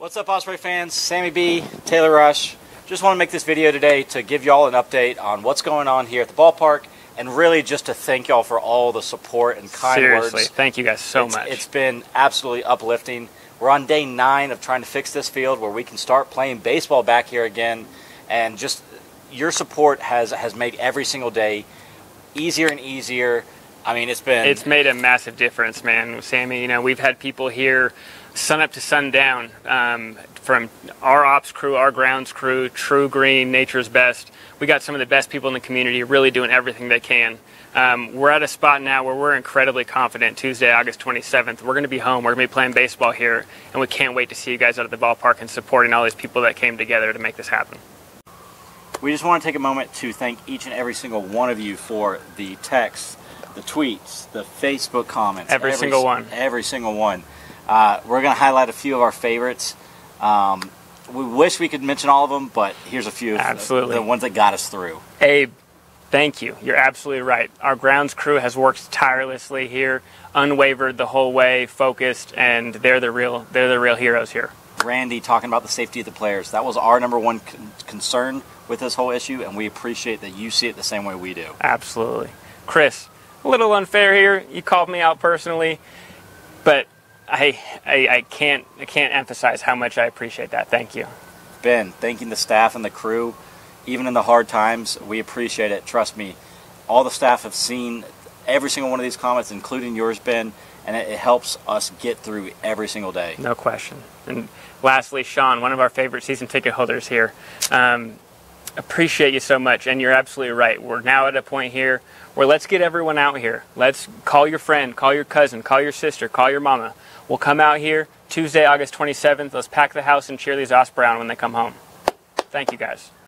What's up, Osprey fans? Sammy B, Taylor Rush. Just want to make this video today to give y'all an update on what's going on here at the ballpark and really just to thank y'all for all the support and kind Seriously, words. thank you guys so it's, much. It's been absolutely uplifting. We're on day nine of trying to fix this field where we can start playing baseball back here again. And just your support has, has made every single day easier and easier. I mean, it's been. It's made a massive difference, man. Sammy, you know, we've had people here sun up to sundown um, from our ops crew, our grounds crew, TruGreen, Nature's Best. We got some of the best people in the community really doing everything they can. Um, we're at a spot now where we're incredibly confident. Tuesday, August 27th, we're going to be home. We're going to be playing baseball here, and we can't wait to see you guys out at the ballpark and supporting all these people that came together to make this happen. We just want to take a moment to thank each and every single one of you for the texts, the tweets, the Facebook comments. Every single one. Every single one. Uh, we're going to highlight a few of our favorites. Um, we wish we could mention all of them, but here's a few of the- Absolutely. the ones that got us through. Abe, thank you. You're absolutely right. Our grounds crew has worked tirelessly here, unwavered the whole way, focused, and they're the real they're the real heroes here. Randy talking about the safety of the players. That was our number one con- concern with this whole issue, and we appreciate that you see it the same way we do. Absolutely. Chris, a little unfair here. You called me out personally, but I, I I can't I can't emphasize how much I appreciate that. Thank you. Ben, thanking the staff and the crew, even in the hard times, we appreciate it. Trust me, all the staff have seen every single one of these comments, including yours, Ben, and it, it helps us get through every single day. No question. And lastly, Sean, one of our favorite season ticket holders here. Um, appreciate you so much, and you're absolutely right. We're now at a point here where let's get everyone out here. Let's call your friend, call your cousin, call your sister, call your mama. We'll come out here Tuesday, August 27th. Let's pack the house and cheer these Osprey on when they come home. Thank you guys.